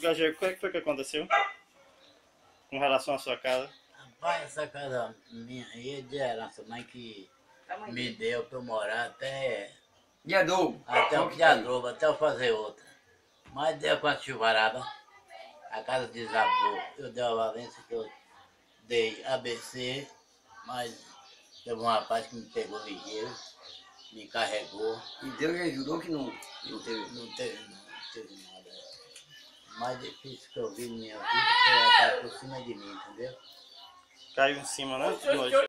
Gageiro, o que foi que aconteceu? Com relação à sua casa? Rapaz, essa casa minha aí é de herança, mãe que me deu pra eu morar até, De adubo. até o que dia tem. adobo, até eu fazer outra. Mas deu com a chuvarada, a casa desabou. Eu dei a valência que eu dei ABC, mas teve um rapaz que me pegou ligeiro, me carregou. E Deus lhe ajudou que não, não teve. Não teve, não, mais difícil que eu vi na minha vida foi ela estar por cima de mim, entendeu? Caiu em cima, né?